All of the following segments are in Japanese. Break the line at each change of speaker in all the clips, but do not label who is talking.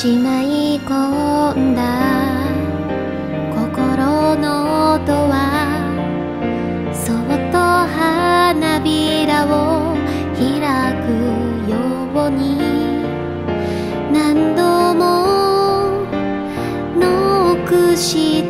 しまい込んだ。心の音はそっと花びらを開くように。何度もノックして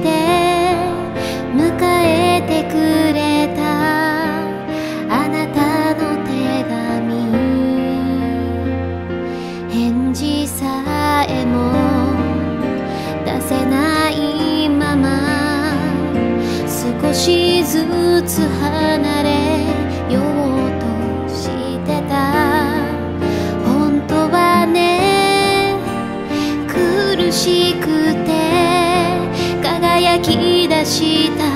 離れようとしてた。本当はね苦しくて輝き出した。